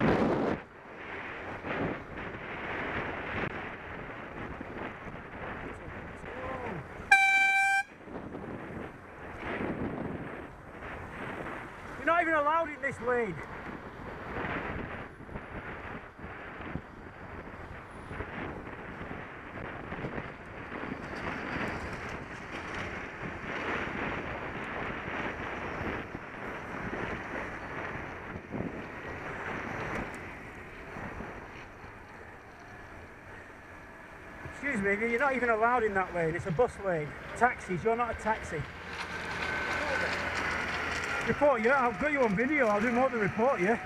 You're not even allowed in this lane. Excuse me, you're not even allowed in that lane. It's a bus lane. Taxis, you're not a taxi. Report you. I've got you on video. I'll do more than report you.